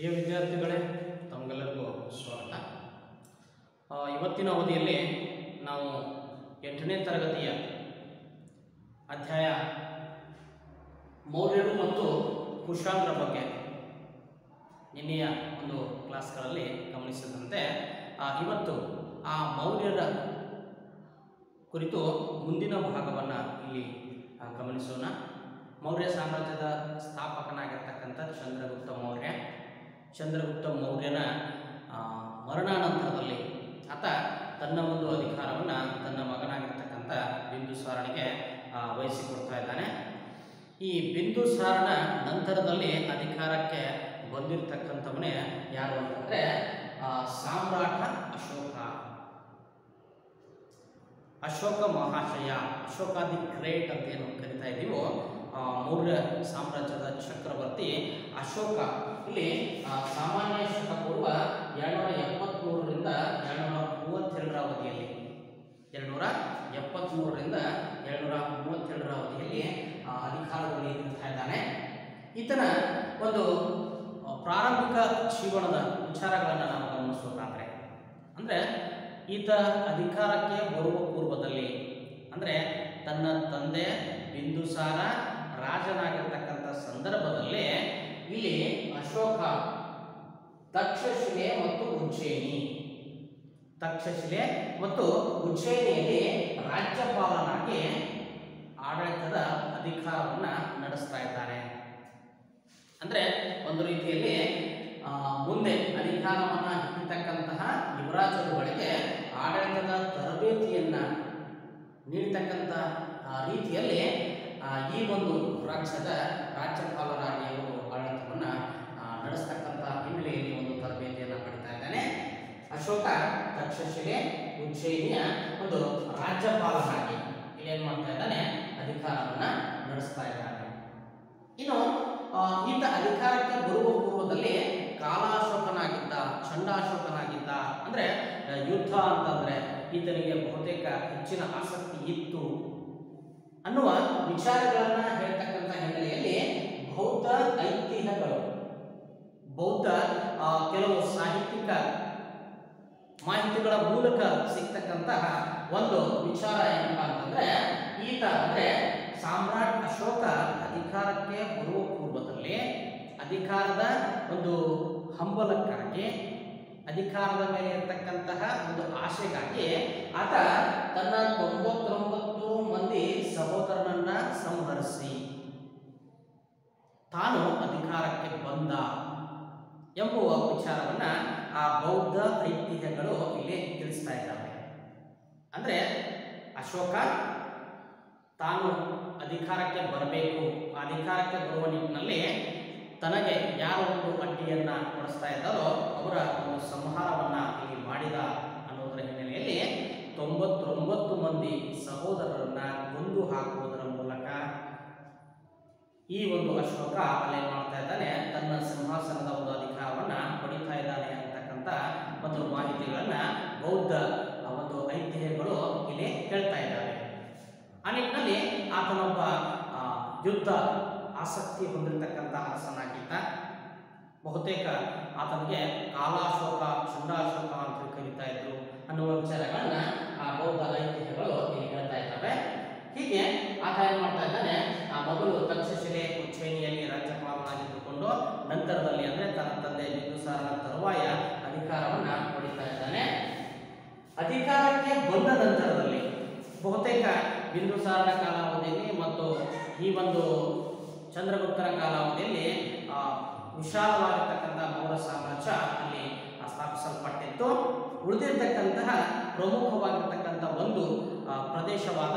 ಪ್ರಿಯ ವಿದ್ಯಾರ್ಥಿಗಳೇ ತಮಗೆಲ್ಲರಿಗೂ ಸ್ವಾಗತ. ಇವತ್ತಿನ ಅವಧಿಯಲ್ಲಿ ನಾವು ಎಂಟನೇ ತರಗತಿಯ ಅಧ್ಯಾಯ ಮೌರ್ಯರು ಮತ್ತು ಕುಶಾಂಗ್ರ ಬಗ್ಗೆ ನಿನ್ನೆಯ ಒಂದು ಕ್ಲಾಸ್ಗಳಲ್ಲಿ ಗಮನಿಸಿದಂತೆ ಇವತ್ತು ಆ ಮೌರ್ಯರ ಕುರಿತು ಮುಂದಿನ ಭಾಗವನ್ನು ಇಲ್ಲಿ ಗಮನಿಸೋಣ. ಮೌರ್ಯ ಸಾಮ್ರಾಜ್ಯದ ಸ್ಥಾಪಕನಾಗಿರ್ತಕ್ಕಂಥ ಚಂದ್ರಗುಪ್ತ ಮೌರ್ಯ. ಚಂದ್ರಗುಪ್ತ ಮೌರ್ಯನ ಮರಣಾನಂತರದಲ್ಲಿ ಆತ ತನ್ನ ಒಂದು ಅಧಿಕಾರವನ್ನು ತನ್ನ ಮಗನಾಗಿರ್ತಕ್ಕಂಥ ಬಿಂದುಸಾರನಿಗೆ ವಹಿಸಿಕೊಡ್ತಾ ಇದ್ದಾನೆ. ಈ ಬಿಂದುಸಾರನ ನಂತರದಲ್ಲಿ ಅಧಿಕಾರಕ್ಕೆ ಬಂದಿರತಕ್ಕಂಥವನೇ ಯಾರು ಅಂತಂದರೆ ಸಾಮ್ರಾಟ ಅಶೋಕ. ಅಶೋಕ ಮಹಾಶಯ, ಅಶೋಕ ದಿ ಗ್ರೇಟ್ ಅಂತ ಏನು ಕರಿತಾ ಇದ್ದೀವೋ ಮೌರ್ಯ ಸಾಮ್ರಾಜ್ಯದ ಚಕ್ರವರ್ತಿ ಅಶೋಕ. ಇಲ್ಲಿ ಸಾಮಾನ್ಯ ಶಕ ಪೂರ್ವ ಎರಡುನೂರ ಎಪ್ಪತ್ತ್ಮೂರರಿಂದ ಎರಡುನೂರ ಮೂವತ್ತೆರಡರ ಅವಧಿಯಲ್ಲಿ. ಎರಡುನೂರ ಎಪ್ಪತ್ತ್ಮೂರರಿಂದ ಎರಡುನೂರ ಮೂವತ್ತೆರಡರ ಅವಧಿಯಲ್ಲಿ ಅಧಿಕಾರದಲ್ಲಿ ಇರ್ತಾ ಇದ್ದಾನೆ. ಈತನ ಒಂದು ಪ್ರಾರಂಭಿಕ ಜೀವನದ ವಿಚಾರಗಳನ್ನು ನಾವು ಗಮನಿಸೋದಾದರೆ ಅಂದರೆ, ಈತ ಅಧಿಕಾರಕ್ಕೆ ಬರುವ ಪೂರ್ವದಲ್ಲಿ, ಅಂದರೆ ತನ್ನ ತಂದೆ, ಬಿಂದುಸಾರ ರಾಜನಾಗಿರ್ತಕ್ಕಂಥ ಸಂದರ್ಭದಲ್ಲಿ ಇಲ್ಲಿ ಅಶೋಕ, ತಕ್ಷಶಿಲೆ ಮತ್ತು ಉಜ್ಜಯಿನಿ. ತಕ್ಷಶಿಲೆ ಮತ್ತು ಉಜ್ಜಯಿನಿಯಲ್ಲಿ ರಾಜ್ಯಪಾಲನಾಗಿ ಆಡಳಿತದ ಅಧಿಕಾರವನ್ನು ನಡೆಸ್ತಾ ಇದ್ದಾರೆ. ಅಂದ್ರೆ ಒಂದು ರೀತಿಯಲ್ಲಿ ಮುಂದೆ ಅಧಿಕಾರವನ್ನು ಹಿಡಿತಕ್ಕಂತಹ ಯುವರಾಜರುಗಳಿಗೆ ಆಡಳಿತದ ತರಬೇತಿಯನ್ನ ನೀಡ್ತಕ್ಕಂತ ರೀತಿಯಲ್ಲಿ ಈ ಒಂದು ರಾಜ್ಯದ ರಾಜ್ಯಪಾಲರಾಗಿ ಅವರು ಆಡಳಿತವನ್ನು ನಡೆಸ್ತಕ್ಕಂಥ ಹಿನ್ನೆಲೆಯಲ್ಲಿ ಒಂದು ತರಬೇತಿಯನ್ನು ಪಡಿತಾ ಇದ್ದಾನೆ. ಅಶೋಕ, ತಕ್ಷಶಿಲೆ, ಉಜ್ಜಯಿನಿಯ ಒಂದು ರಾಜ್ಯಪಾಲನಾಗಿ ಇಲ್ಲೇನು ಮಾಡ್ತಾ ಇದ್ದಾನೆ, ಅಧಿಕಾರವನ್ನು ನಡೆಸ್ತಾ ಇದ್ದಾನೆ. ಇನ್ನು ಈತ ಅಧಿಕಾರಕ್ಕೆ ಬರುವ ಪೂರ್ವದಲ್ಲಿ ಕಾಲಾಶೋಕನಾಗಿದ್ದ ಚಂಡಾಶೋಕನಾಗಿದ್ದ ಅಂದ್ರೆ ಯುದ್ಧ ಅಂತಂದ್ರೆ ಈತನಿಗೆ ಬಹುತೇಕ ಹೆಚ್ಚಿನ ಆಸಕ್ತಿ ಇತ್ತು. ಅನ್ನುವ ವಿಚಾರಗಳನ್ನ ಹೇಳ್ತಕ್ಕಂಥ ಹಿನ್ನೆಲೆಯಲ್ಲಿ ಬೌದ್ಧ ಐತಿಹ್ಯಗಳು. ಬೌದ್ಧ ಕೆಲವು ಸಾಹಿತ್ಯಿಕ ಮಾಹಿತಿಗಳ ಮೂಲಕ ಸಿಗ್ತಕ್ಕಂತಹ ಒಂದು ವಿಚಾರ ಏನಪ್ಪಾ ಅಂತಂದ್ರೆ, ಈತ ಅಂದ್ರೆ ಸಾಮ್ರಾಟ್ ಅಶೋಕ ಅಧಿಕಾರಕ್ಕೆ ಬರುವ ಪೂರ್ವದಲ್ಲಿ ಅಧಿಕಾರದ ಒಂದು ಹಂಬಲಕ್ಕಾಗಿ, ಅಧಿಕಾರದ ಮೇಲೆ ಇರತಕ್ಕಂತಹ ಒಂದು ಆಶೆಗಾಗಿ ಆತ ತನ್ನ ತೊಂಬತ್ತೊಂಬತ್ತು ಮಂದಿ ಸಹೋದರನನ್ನ ಸಂಹರಿಸಿ. ತಾನು ಅಧಿಕಾರಕ್ಕೆ ಬಂದ ಎಂಬುವ ವಿಚಾರವನ್ನ ಆ ಬೌದ್ಧ ಐತಿಹ್ಯಗಳು ಇಲ್ಲಿ ತಿಳಿಸ್ತಾ ಇದ್ದಾವೆ. ಅಂದ್ರೆ ಅಶೋಕ ತಾನು ಅಧಿಕಾರಕ್ಕೆ ಬರಬೇಕು. ಅಧಿಕಾರಕ್ಕೆ ಬರುವ ನಿಟ್ಟಿನಲ್ಲಿ ತನಗೆ ಯಾರು ಒಂದು ಅಡ್ಡಿಯನ್ನ ಕೊಡಿಸ್ತಾ ಇದ್ದಾರೋ ಅವರ ಒಂದು ಸಂಹಾರವನ್ನ ಇಲ್ಲಿ ಮಾಡಿದ ಅನ್ನೋದರ ಹಿನ್ನೆಲೆಯಲ್ಲಿ ತೊಂಬತ್ತೊಂಬತ್ತು ಮಂದಿ ಸಹೋದರರನ್ನ ಕೊಂದು ಹಾಕುವುದರ ಮೂಲಕ ಈ ಒಂದು ಅಶೋಕ ಅಲ್ಲೇನ್ ಮಾಡ್ತಾ ಇದ್ದಾನೆ. ತನ್ನ ಸಿಂಹಾಸನದ ಒಂದು ಅಧಿಕಾರವನ್ನ ಪಡಿತಾ ಇದ್ದಾನೆ ಅಂತಕ್ಕಂಥ ಒಂದು ಮಾಹಿತಿಗಳನ್ನ ಬೌದ್ಧ ಒಂದು ಐತಿಹ್ಯಗಳು ಇಲ್ಲಿ ಹೇಳ್ತಾ ಇದ್ದಾವೆ. ಆ ನಿಟ್ಟಿನಲ್ಲಿ ಆತನೊಬ್ಬ ಯುದ್ಧ ಆಸಕ್ತಿ ಹೊಂದಿರತಕ್ಕಂತಹ ಅರಸನಾಗಿದ್ದ ಬಹುತೇಕ ಆತನಿಗೆ ಕಾಲಾಶೋಕ ಚಂಡಾಶೋಕ ಅಂತ ಕರೀತಾ ಇದ್ರು ಅನ್ನುವ ವಿಚಾರಗಳನ್ನ ಆ ಬೌದ್ಧ ಐತಿಹ್ಯಗಳು ಇಲ್ಲಿ ಹೇಳ್ತಾ ಇದ್ದಾವೆ. ಹೀಗೆ ಆತ ಏನ್ ಮಾಡ್ತಾ ಇದ್ದಾನೆ? ಆ ಮೊದಲು ತಕ್ಷಶಿಲೆ ಉಜ್ಜಯಿನಿಯಲ್ಲಿ ರಾಜ್ಯಪಾಲನಾಗಿದ್ದುಕೊಂಡು ನಂತರದಲ್ಲಿ ಅಂದ್ರೆ ತನ್ನ ತಂದೆ ಬಿಂದುಸಾರನ ತರುವಾಯ ಅಧಿಕಾರವನ್ನ ಪಡಿತಾ ಇದ್ದಾನೆ. ಅಧಿಕಾರಕ್ಕೆ ಬಂದ ನಂತರದಲ್ಲಿ ಬಹುತೇಕ ಬಿಂದುಸಾರನ ಕಾಲಾವಧಿಯಲ್ಲಿ ಮತ್ತು ಈ ಒಂದು ಚಂದ್ರಗುಪ್ತರ ಕಾಲಾವಧಿಯಲ್ಲಿ ಆ, ವಿಶಾಲವಾಗಿರ್ತಕ್ಕಂಥ ಮೌರ್ಯ ಸಾಮ್ರಾಜ್ಯ ಅಲ್ಲಿ ಸ್ಥಾಪಿಸಲ್ಪಟ್ಟಿತ್ತು ಉಳಿದಿರ್ತಕ್ಕಂತಹ ಪ್ರಮುಖವಾಗಿರ್ತಕ್ಕಂಥ ಒಂದು ಪ್ರದೇಶವಾದ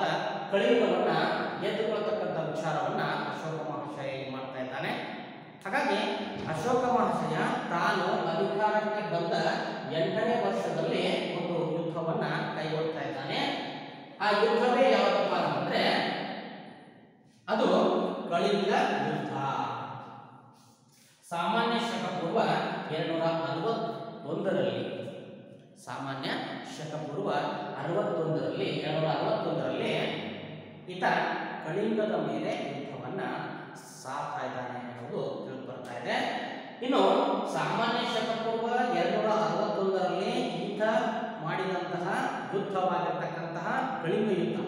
ಕಳಿಂಗವನ್ನು ಎದ್ದುಕೊಳ್ತಕ್ಕಂಥ ವಿಚಾರವನ್ನ ಅಶೋಕ ಮಹಾಶಯ ಮಾಡ್ತಾ ಇದ್ದಾನೆ. ಹಾಗಾಗಿ ಅಶೋಕ ಮಹಾಶಯ ತಾನು ಅಧಿಕಾರಕ್ಕೆ ಬಂದ ಎಂಟನೇ ವರ್ಷದಲ್ಲಿ ಒಂದು ಯುದ್ಧವನ್ನ ಕೈಗೊಳ್ತಾ ಇದ್ದಾನೆ. ಆ ಯುದ್ಧವೇ ಯಾವತ್ತಪ್ಪ ಅಂತಂದ್ರೆ ಅದು ಕಳಿಂಗ ಯುದ್ಧ ಸಾಮಾನ್ಯ ಶಕ ಪೂರ್ವ ಎರಡುನೂರ ಅರವತ್ತೊಂದರಲ್ಲಿ ಸಾಮಾನ್ಯ ಶತಪೂರ್ವ ಅರವತ್ತೊಂದರಲ್ಲಿ, ಎರಡುನೂರ ಅರವತ್ತೊಂದರಲ್ಲಿ ಈತ ಕಳಿಂಗದ ಮೇಲೆ ಯುದ್ಧವನ್ನ ಸಾರ್ತಾ ಇದ್ದಾನೆ ಅನ್ನೋದು ತಿಳಿದು ಬರ್ತಾ ಇದೆ. ಇನ್ನು ಸಾಮಾನ್ಯ ಶತಪೂರ್ವ ಎರಡುನೂರ ಅರವತ್ತೊಂದರಲ್ಲಿ ಈತ ಮಾಡಿದಂತಹ ಯುದ್ಧವಾಗಿರ್ತಕ್ಕಂತಹ ಕಳಿಂಗ ಯುದ್ಧ.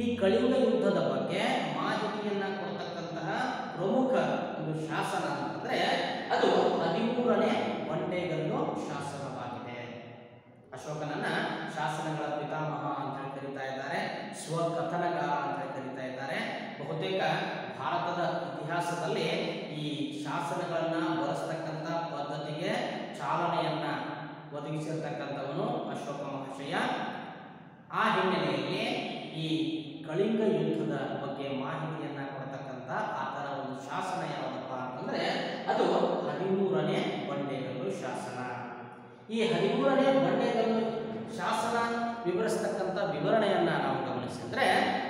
ಈ ಕಳಿಂಗ ಯುದ್ಧದ ಬಗ್ಗೆ ಮಾಹಿತಿಯನ್ನ ಕೊಡ್ತಕ್ಕಂತಹ ಪ್ರಮುಖ ಒಂದು ಶಾಸನ ಅಂತಂದ್ರೆ ಅದು ಹದಿಮೂರನೇ ಒಂಟೆಗಲ್ಲು ಶಾಸನವಾಗಿದೆ ಅಶೋಕನನ್ನ ಶಾಸನಗಳ ಪಿತಾಮಹ ಅಂತ ಹೇಳಿ ಕರೀತಾ ಇದ್ದಾರೆ ಸ್ವಕಥನಗಾರ ಅಂತ ಕರೀತಾ ಇದ್ದಾರೆ. ಬಹುತೇಕ ಭಾರತದ ಇತಿಹಾಸದಲ್ಲಿ ಈ ಶಾಸನಗಳನ್ನ ಬಳಸ್ತಕ್ಕಂಥ ಪದ್ಧತಿಗೆ ಚಾಲನೆಯನ್ನ ಒದಗಿಸಿರ್ತಕ್ಕಂಥವನು ಅಶೋಕ ಮಹಾಶಯ. ಆ ಹಿನ್ನೆಲೆಯಲ್ಲಿ ಈ ಕಳಿಂಗ ಯುದ್ಧದ ಬಗ್ಗೆ ಮಾಹಿತಿಯನ್ನ ಕೊಡ್ತಕ್ಕಂಥ ಆತರ ಒಂದು ಶಾಸನ ಯಾವುದಪ್ಪ ಅಂತಂದ್ರೆ ಅದು ಹದಿಮೂರನೇ ಬಂಡೆಗಲ್ಲು ಶಾಸನ ಈ ಹದಿಮೂರನೇ ಬಂಡೆಗಲ್ಲು ಶಾಸನ ವಿವರಿಸ್ತಕ್ಕಂಥ ವಿವರಣೆಯನ್ನು ನಾವು ಗಮನಿಸಿದ್ರೆ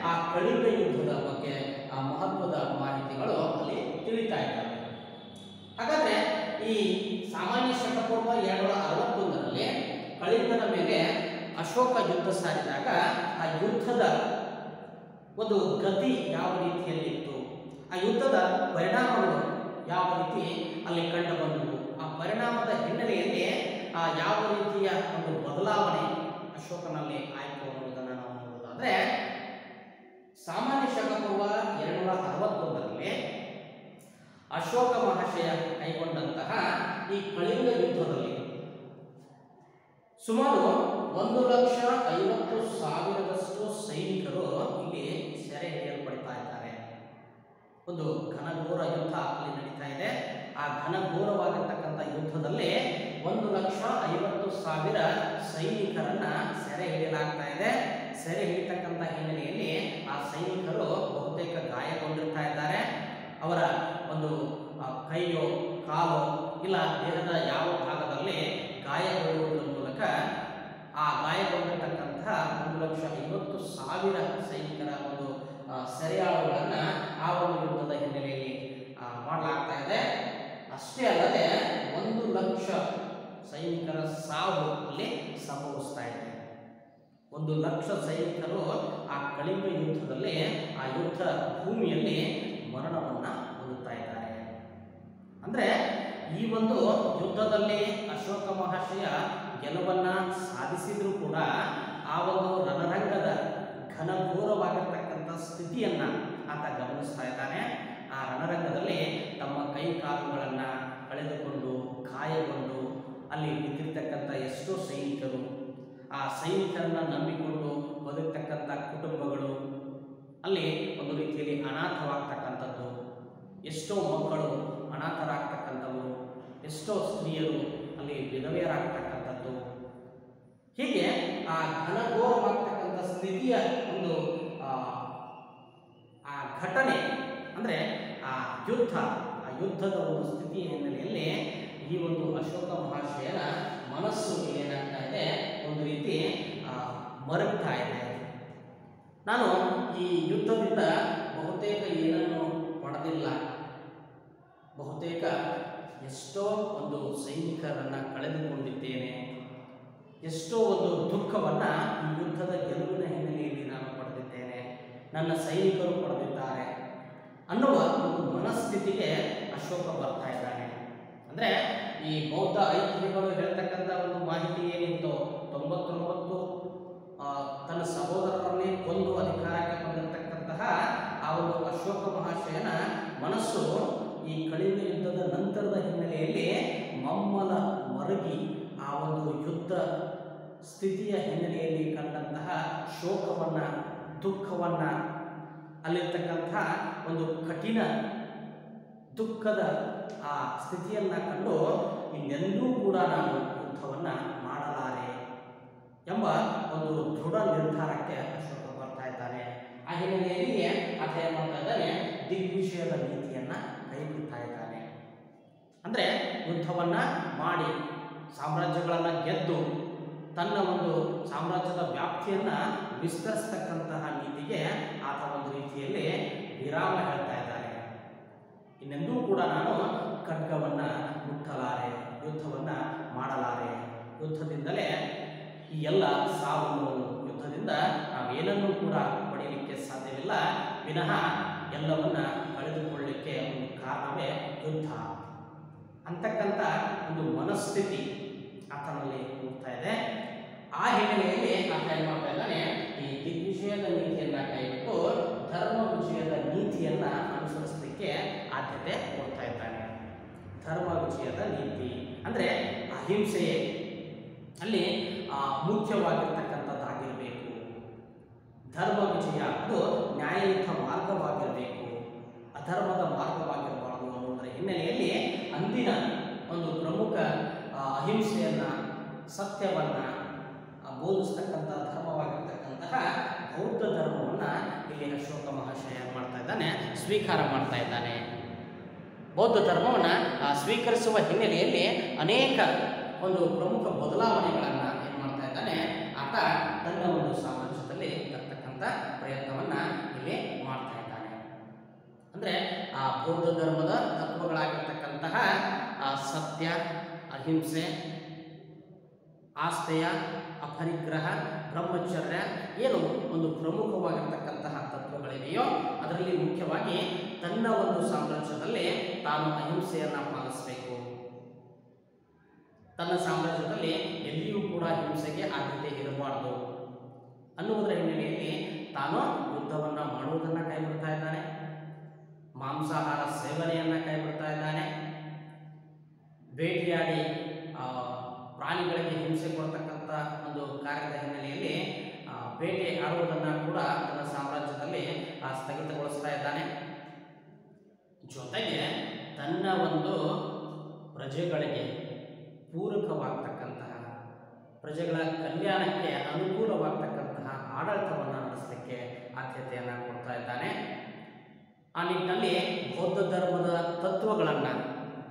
ಆ ಕಳಿಂಗ ಯುದ್ಧದ ಬಗ್ಗೆ, ಆ ಮಹತ್ವದ ಮಾಹಿತಿಗಳು ಅಲ್ಲಿ ತಿಳಿತಾ ಇದ್ದಾವೆ. ಹಾಗಾದ್ರೆ ಈ ಸಾಮಾನ್ಯ ಶತಪೂರ್ವ ಎರಡ್ನೂರ ಅರವತ್ತೊಂದರಲ್ಲಿ ಕಳಿಂಗದ ಮೇಲೆ ಅಶೋಕ ಯುದ್ಧ ಸಾರಿದಾಗ ಆ ಯುದ್ಧದ ಒಂದು ಗತಿ ಯಾವ ರೀತಿಯಲ್ಲಿತ್ತು? ಆ ಯುದ್ಧದ ಪರಿಣಾಮಗಳು ಯಾವ ರೀತಿ ಅಲ್ಲಿ ಕಂಡು ಬಂದವು? ಆ ಪರಿಣಾಮದ ಹಿನ್ನೆಲೆಯಲ್ಲಿ ಆ ಯಾವ ರೀತಿಯ ಒಂದು ಬದಲಾವಣೆ ಅಶೋಕನಲ್ಲಿ ಆಯಿತು ಅನ್ನೋದನ್ನು ನಾವು ನೋಡೋದಾದ್ರೆ, ಸಾಮಾನ್ಯ ಶಕಪೂರ್ವ ಎರಡ್ನೂರ ಅರವತ್ತೊಂದರಲ್ಲಿ ಅಶೋಕ ಮಹಾಶಯ ಕೈಗೊಂಡಂತಹ ಈ ಕಳಿಂಗ ಯುದ್ಧದಲ್ಲಿ ಸುಮಾರು ಒಂದು ಲಕ್ಷ ಐವತ್ತು ಸಾವಿರದಷ್ಟು ಸೈನಿಕರು ಇಲ್ಲಿ ಸೆರೆ ಹಿಡಿಯಲ್ಪಡ್ತಾ ಇದ್ದಾರೆ. ಒಂದು ಘನಘೋರ ಯುದ್ಧ ಅಲ್ಲಿ ನಡೀತಾ ಇದೆ. ಆ ಯುದ್ಧದಲ್ಲಿ ಒಂದು ಲಕ್ಷ ಐವತ್ತು ಸಾವಿರ ಸೈನಿಕರನ್ನ ಸೆರೆ ಹಿಡಿಯಲಾಗ್ತಾ ಇದೆ. ಸೆರೆ ಹಿಡಿತಕ್ಕಂಥ ಹಿನ್ನೆಲೆಯಲ್ಲಿ ಆ ಸೈನಿಕರು ಬಹುತೇಕ ಗಾಯಗೊಂಡಿರ್ತಾ ಇದ್ದಾರೆ. ಅವರ ಒಂದು ಕೈಯೋ, ಕಾಲೋ ಇಲ್ಲ ದೇಹದ ಯಾವ ಭಾಗದಲ್ಲಿ ಗಾಯಗೊಳ್ಳುವುದರ ಮೂಲಕ ಆ ಗಾಯಗೊಂಡಿರ್ತಕ್ಕಂತಹ ಒಂದು ಲಕ್ಷ ಐವತ್ತು ಸಾವಿರ ಸೈನಿಕರ ಒಂದು ಸೆರೆಯಾಳುಗಳನ್ನ ಆ ಒಂದು ಯುದ್ಧದ ಹಿನ್ನೆಲೆಯಲ್ಲಿ ಮಾಡಲಾಗ್ತಾ ಇದೆ. ಅಷ್ಟೇ ಅಲ್ಲದೆ ಒಂದು ಲಕ್ಷ ಸೈನಿಕರ ಸಾವು ಅಲ್ಲಿ ಸಂಭವಿಸ್ತಾ ಇದೆ. ಒಂದು ಲಕ್ಷ ಸೈನಿಕರು ಆ ಕಳಿಂಗ ಯುದ್ಧದಲ್ಲಿ, ಆ ಯುದ್ಧ ಭೂಮಿಯಲ್ಲಿ ಮರಣವನ್ನ ಹೊಂದುತ್ತಾ ಇದ್ದಾರೆ. ಅಂದ್ರೆ ಈ ಒಂದು ಯುದ್ಧದಲ್ಲಿ ಅಶೋಕ ಮಹರ್ಷಿಯ ಗೆಲುವನ್ನ ಸಾಧಿಸಿದರೂ ಕೂಡ ಆ ಒಂದು ರಣರಂಗದ ಘನಘೋರವಾಗಿರ್ತಕ್ಕಂಥ ಸ್ಥಿತಿಯನ್ನ ಆತ ಗಮನಿಸ್ತಾ ಇದ್ದಾನೆ. ಆ ರಣರಂಗದಲ್ಲಿ ತಮ್ಮ ಕೈ ಕಾಲುಗಳನ್ನ ಆ ಸೈನಿಕರನ್ನ ನಂಬಿಕೊಂಡು ಬದುಕ್ತಕ್ಕಂಥ ಕುಟುಂಬಗಳು ಅಲ್ಲಿ ಒಂದು ರೀತಿಯಲ್ಲಿ ಅನಾಥವಾಗ್ತಕ್ಕಂಥದ್ದು ಎಷ್ಟೋ ಮಕ್ಕಳು ಅನಾಥರಾಗ್ತಕ್ಕಂಥವರು ಎಷ್ಟೋ ಸ್ತ್ರೀಯರು ಅಲ್ಲಿ ವಿಧವೆಯರಾಗ್ತಕ್ಕಂಥದ್ದು. ಹೀಗೆ ಆ ಘನಘೋರವಾಗ್ತಕ್ಕಂಥ ಸ್ಥಿತಿಯ ಒಂದು ಆ, ಆ ಘಟನೆ ಅಂದರೆ ಆ ಯುದ್ಧ ಆ ಯುದ್ಧದ ಒಂದು ಸ್ಥಿತಿಯ ಹಿನ್ನೆಲೆಯಲ್ಲಿ ಈ ಒಂದು ಅಶೋಕ ಮಹಾಶಯನ ಮನಸ್ಸು ಏನಾಗ್ತಾ ಇದೆ ಒಂದು ರೀತಿ ಮರಗ್ತಾ ಇದೆ. ನಾನು ಈ ಯುದ್ಧದಿಂದ ಬಹುತೇಕ ಏನನ್ನು ಪಡೆದಿಲ್ಲ. ಬಹುತೇಕ ಎಷ್ಟೋ ಒಂದು ಸೈನಿಕರನ್ನ ಕಳೆದುಕೊಂಡಿದ್ದೇನೆ. ಎಷ್ಟೋ ಒಂದು ದುಃಖವನ್ನ ಈ ಯುದ್ಧದ ಗೆಲುವಿನ ಹಿನ್ನೆಲೆಯಲ್ಲಿ ನಾನು ಪಡೆದಿದ್ದೇನೆ. ನನ್ನ ಸೈನಿಕರು ಪಡೆದಿದ್ದಾರೆ ಅನ್ನುವ ಒಂದು ಮನಸ್ಥಿತಿಗೆ ಅಶೋಕ ಬರ್ತಾ ಇದ್ದಾನೆ. ಅಂದ್ರೆ ಈ ಬೌದ್ಧ ಐತಿಹ್ಯಗಳು ಹೇಳ್ತಕ್ಕಂಥ ಒಂದು ಮಾಹಿತಿ ಏನಿತ್ತು ತೊಂಬತ್ತೊಂಬತ್ತು ತನ್ನ ಸಹೋದರರಲ್ಲಿ ಕೊಂದು ಅಧಿಕಾರಕ್ಕೆ ಬಂದಿರತಕ್ಕಂತಹ ಆ ಒಂದು ಅಶೋಕ ಮಹಾಶಯನ ಮನಸ್ಸು ಈ ಕಳಿಂಗ ಯುದ್ಧದ ನಂತರದ ಹಿನ್ನೆಲೆಯಲ್ಲಿ ಮಮ್ಮಲ ಮರಗಿ ಆ ಒಂದು ಯುದ್ಧ ಸ್ಥಿತಿಯ ಹಿನ್ನೆಲೆಯಲ್ಲಿ ಕಂಡಂತಹ ಶೋಕವನ್ನ, ದುಃಖವನ್ನ ಅಲ್ಲಿರ್ತಕ್ಕಂತಹ ಒಂದು ಕಠಿಣ ದುಃಖದ ಆ ಸ್ಥಿತಿಯನ್ನು ಕಂಡು ಇನ್ನೆಂದೂ ಕೂಡ ನಾನು ಯುದ್ಧವನ್ನು ಮಾಡಲಾರೆ ಎಂಬ ಒಂದು ದೃಢ ನಿರ್ಧಾರಕ್ಕೆ ಅಶೋಕ ಬರ್ತಾ ಇದ್ದಾನೆ. ಆ ಹಿನ್ನೆಲೆಯಲ್ಲಿ ಆತ ಏನ್ ದಿಗ್ವಿಷಯದ ನೀತಿಯನ್ನು ಕೈಬಿಡ್ತಾ ಇದ್ದಾನೆ. ಅಂದರೆ ಯುದ್ಧವನ್ನು ಮಾಡಿ ಸಾಮ್ರಾಜ್ಯಗಳನ್ನು ಗೆದ್ದು ತನ್ನ ಒಂದು ಸಾಮ್ರಾಜ್ಯದ ವ್ಯಾಪ್ತಿಯನ್ನು ವಿಸ್ತರಿಸ್ತಕ್ಕಂತಹ ನೀತಿಗೆ ಆತ ಒಂದು ರೀತಿಯಲ್ಲಿ ವಿರಾಮ ಹೇಳ್ತಾ ಇದ್ದಾನೆ. ಇನ್ನೆಂದೂ ಕೂಡ ನಾನು ಖಡ್ಗವನ್ನು ಮುಟ್ಟಲಾರೆ, ಯುದ್ಧವನ್ನು ಮಾಡಲಾರೆ. ಯುದ್ಧದಿಂದಲೇ ಈ ಎಲ್ಲ ಸಾವು ನೋವು, ಯುದ್ಧದಿಂದ ನಾವೇನನ್ನೂ ಕೂಡ ಪಡೆಯಲಿಕ್ಕೆ ಸಾಧ್ಯವಿಲ್ಲ. ವಿನಃ ಎಲ್ಲವನ್ನ ಕಳೆದುಕೊಳ್ಳಲಿಕ್ಕೆ ಒಂದು ಕಾರಣವೇ ಯುದ್ಧ. ಅಂತಕ್ಕಂಥ ಒಂದು ಮನಸ್ಥಿತಿ ಆತನಲ್ಲಿ ಹೋಗ್ತಾ ಇದೆ. ಆ ಹಿನ್ನೆಲೆಯಲ್ಲಿ ಆತ ಏನ್ ಮಾಡ್ತಾ ಇದ್ದಾನೆ, ಈ ದಿಗ್ವಿಷಯದ ನೀತಿಯನ್ನ ಕೈಬಿಟ್ಟು ಧರ್ಮ ವಿಷಯದ ನೀತಿಯನ್ನ ಅನುಸರಿಸಲಿಕ್ಕೆ ಆದ್ಯತೆ ಕೊಡ್ತಾ ಇದ್ದಾನೆ. ಧರ್ಮ ವಿಷಯದ ನೀತಿ. ಅಂದರೆ ಅಹಿಂಸೆಯೇ ಅಲ್ಲಿ ಮುಖ್ಯವಾಗಿರ್ತಕ್ಕಂಥದ್ದಾಗಿರಬೇಕು. ಧರ್ಮ ವಿಜಯ ಅದು ನ್ಯಾಯಯುತ ಮಾರ್ಗವಾಗಿರಬೇಕು. ಅಧರ್ಮದ ಮಾರ್ಗವಾಗಿರಬಾರದು ಅನ್ನೋದರ ಹಿನ್ನೆಲೆಯಲ್ಲಿ ಅಂದಿನ ಒಂದು ಪ್ರಮುಖ ಅಹಿಂಸೆಯನ್ನು, ಸತ್ಯವನ್ನು ಬೋಧಿಸ್ತಕ್ಕಂಥ ಧರ್ಮವಾಗಿರ್ತಕ್ಕಂತಹ ಬೌದ್ಧ ಧರ್ಮವನ್ನು ಇಲ್ಲಿ ಅಶೋಕ ಮಹಾಶಯ ಮಾಡ್ತಾ ಇದ್ದಾನೆ, ಸ್ವೀಕಾರ ಮಾಡ್ತಾ ಇದ್ದಾನೆ. ಬೌದ್ಧ ಧರ್ಮವನ್ನು ಸ್ವೀಕರಿಸುವ ಹಿನ್ನೆಲೆಯಲ್ಲಿ ಅನೇಕ ಒಂದು ಪ್ರಮುಖ ಬದಲಾವಣೆಗಳನ್ನು ಏನು ಮಾಡ್ತಾ ಇದ್ದಾನೆ, ಆತ ತನ್ನ ಒಂದು ಸಾಮ್ರಾಜ್ಯದಲ್ಲಿ ತರ್ತಕ್ಕಂಥ ಪ್ರಯತ್ನವನ್ನು ಇಲ್ಲಿ ಮಾಡ್ತಾ ಇದ್ದಾನೆ. ಅಂದರೆ ಆ ಬೌದ್ಧ ಧರ್ಮದ ತತ್ವಗಳಾಗಿರ್ತಕ್ಕಂತಹ, ಆ ಸತ್ಯ, ಅಹಿಂಸೆ ಆಸ್ತೆಯ ಅಪರಿಗ್ರಹ, ಬ್ರಹ್ಮಚರ್ಯ, ಏನು ಒಂದು ಪ್ರಮುಖವಾಗಿರ್ತಕ್ಕಂತಹ ತತ್ವಗಳಿವೆಯೋ, ಅದರಲ್ಲಿ ಮುಖ್ಯವಾಗಿ ತನ್ನ ಒಂದು ಸಾಮ್ರಾಜ್ಯದಲ್ಲಿ ತಾನು ಅಹಿಂಸೆಯನ್ನು ಪಾಲಿಸಬೇಕು. ತನ್ನ ಸಾಮ್ರಾಜ್ಯದಲ್ಲಿ ಎಲ್ಲಿಯೂ ಕೂಡ ಹಿಂಸೆಗೆ ಆದ್ಯತೆ ಇರಬಾರದು. ಅನ್ನುವುದರ ಹಿನ್ನೆಲೆಯಲ್ಲಿ ತಾನು ಯುದ್ಧವನ್ನು ಮಾಡುವುದನ್ನು ಕೈಬಿಡ್ತಾ ಇದ್ದಾನೆ. ಮಾಂಸಾಹಾರ ಸೇವನೆಯನ್ನು ಕೈಬಿಡ್ತಾ ಇದ್ದಾನೆ. ಬೇಟೆಯಾಡಿ ಆ, ಪ್ರಾಣಿಗಳಿಗೆ ಹಿಂಸೆ ಕೊಡ್ತಕ್ಕಂಥ ಒಂದು ಕಾರ್ಯದ ಹಿನ್ನೆಲೆಯಲ್ಲಿ ಬೇಟೆ ಆಡುವುದನ್ನು ಕೂಡ ತನ್ನ ಸಾಮ್ರಾಜ್ಯದಲ್ಲಿ ಸ್ಥಗಿತಗೊಳಿಸ್ತಾ ಇದ್ದಾನೆ. ಜೊತೆಗೆ ತನ್ನ ಒಂದು ಪ್ರಜೆಗಳಿಗೆ ಪೂರಕವಾಗ್ತಕ್ಕಂತಹ, ಪ್ರಜೆಗಳ ಕಲ್ಯಾಣಕ್ಕೆ ಅನುಕೂಲವಾಗ್ತಕ್ಕಂತಹ ಆಡಳಿತವನ್ನು ನಡೆಸಲಿಕ್ಕೆ ಆದ್ಯತೆಯನ್ನು ಕೊಡ್ತಾ ಇದ್ದಾನೆ. ಆ ನಿಟ್ಟಿನಲ್ಲಿ ಬೌದ್ಧ ಧರ್ಮದ ತತ್ವಗಳನ್ನು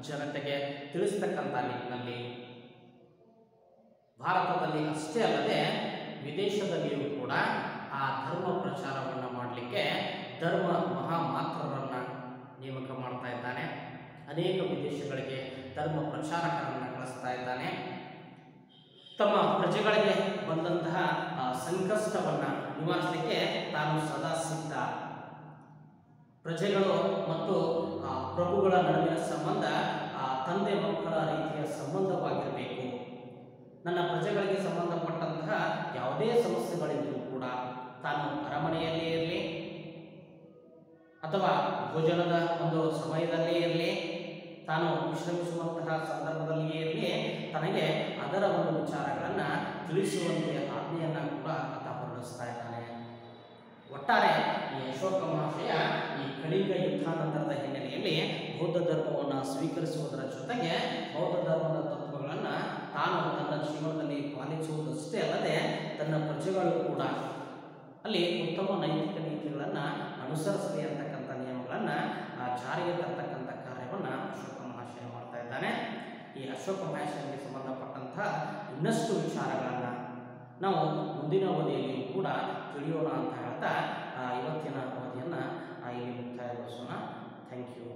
ಜನತೆಗೆ ತಿಳಿಸ್ತಕ್ಕಂಥ ನಿಟ್ಟಿನಲ್ಲಿ ಭಾರತದಲ್ಲಿ ಅಷ್ಟೇ ಅಲ್ಲದೆ ವಿದೇಶದಲ್ಲಿಯೂ ಕೂಡ ಆ ಧರ್ಮ ಪ್ರಚಾರವನ್ನು ಮಾಡಲಿಕ್ಕೆ ಧರ್ಮ ಮಹಾಮಾತ್ರರನ್ನು ನೇಮಕ ಮಾಡ್ತಾ ಇದ್ದಾನೆ. ಅನೇಕ ವಿದೇಶಗಳಿಗೆ ಧರ್ಮ ಪ್ರಚಾರಕರನ್ನು ಕಳಿಸ್ತಾ ಇದ್ದಾನೆ. ತಮ್ಮ ಪ್ರಜೆಗಳಿಗೆ ಬಂದಂತಹ ಸಂಕಷ್ಟವನ್ನು ನಿವಾರಿಸಲಿಕ್ಕೆ ತಾನು ಸದಾ ಸಿದ್ಧ. ಪ್ರಜೆಗಳು ಮತ್ತು ಪ್ರಭುಗಳ ನಡುವಿನ ಸಂಬಂಧ ಆ, ತಂದೆ ಮಕ್ಕಳ ರೀತಿಯ ಸಂಬಂಧವಾಗಿರಬೇಕು. ನನ್ನ ಪ್ರಜೆಗಳಿಗೆ ಸಂಬಂಧಪಟ್ಟಂತಹ ಯಾವುದೇ ಸಮಸ್ಯೆಗಳಿದ್ದರೂ ಕೂಡ ತಾನು ಅರಮನೆಯಲ್ಲೇ ಇರಲಿ ಅಥವಾ ಭೋಜನದ ಒಂದು ಸಮಯದಲ್ಲೇ ಇರಲಿ, ತಾನು ವಿಶ್ರಮಿಸುವಂತಹ ಸಂದರ್ಭದಲ್ಲಿಯೇ ಇರಲಿ, ತನಗೆ ಅದರ ಒಂದು ವಿಚಾರಗಳನ್ನು ತಿಳಿಸುವಂತೆ ಆಜ್ಞೆಯನ್ನು ಕೂಡ ಆತ ಹೊರಡಿಸ್ತಾ ಇದ್ದಾನೆ. ಒಟ್ಟಾರೆ ಈ ಅಶೋಕ ಮಹಾಶಯ ಈ ಕಳಿಂಗ ಯುದ್ಧಾನಂತರದ ಹಿನ್ನೆಲೆಯಲ್ಲಿ ಬೌದ್ಧ ಧರ್ಮವನ್ನು ಸ್ವೀಕರಿಸುವುದರ ಜೊತೆಗೆ ಬೌದ್ಧ ಧರ್ಮದ ತತ್ವಗಳನ್ನು ತಾನು ತನ್ನ ಜೀವನದಲ್ಲಿ ಪಾಲಿಸುವುದಷ್ಟೇ ಅಲ್ಲದೆ ತನ್ನ ಪ್ರಜೆಗಳು ಕೂಡ ಅಲ್ಲಿ ಉತ್ತಮ ನೈತಿಕ ನೀತಿಗಳನ್ನು ಅನುಸರಿಸಲಿ ಜಾರಿಗೆ ತರ್ತಕ್ಕಂಥ ಕಾರ್ಯವನ್ನು ಅಶೋಕ ಮಹಾಶಯ ಮಾಡ್ತಾ ಇದ್ದಾನೆ. ಈ ಅಶೋಕ ಮಹಾಶಯನಿಗೆ ಸಂಬಂಧಪಟ್ಟಂತಹ ಇನ್ನಷ್ಟು ವಿಚಾರಗಳನ್ನು ನಾವು ಮುಂದಿನ ಅವಧಿಯಲ್ಲಿಯೂ ಕೂಡ ತಿಳಿಯೋಣ ಅಂತ ಹೇಳ್ತಾ ಇವತ್ತಿನ ಅವಧಿಯನ್ನು ಇಲ್ಲಿ ಮುಕ್ತಾಯಗೊಳಿಸೋಣ. Thank you